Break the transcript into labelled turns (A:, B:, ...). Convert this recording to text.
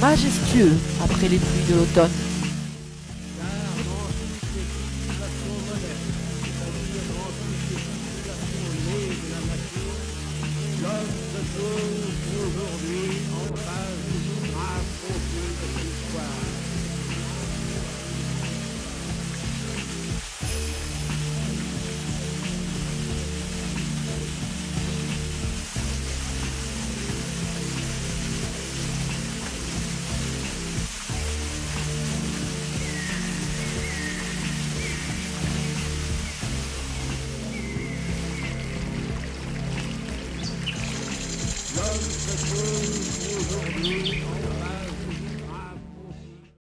A: Majestueux après les pluies de l'automne.
B: be all about. the moon.